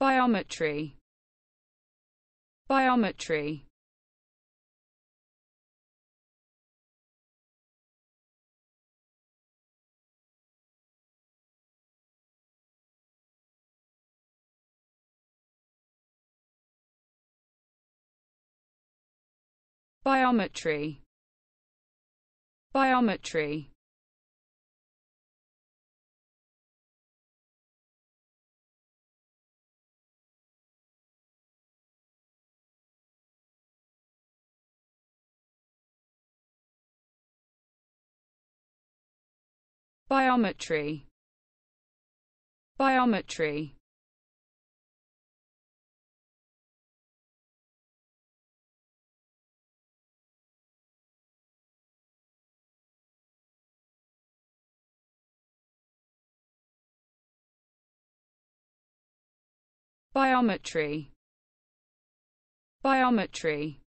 biometry. Biometry. Biometry. Biometry biometry. Biometry. Biometry. Biometry